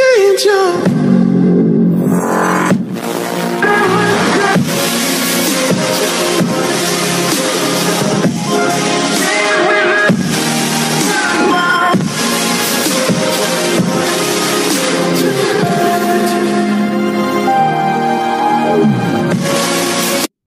change your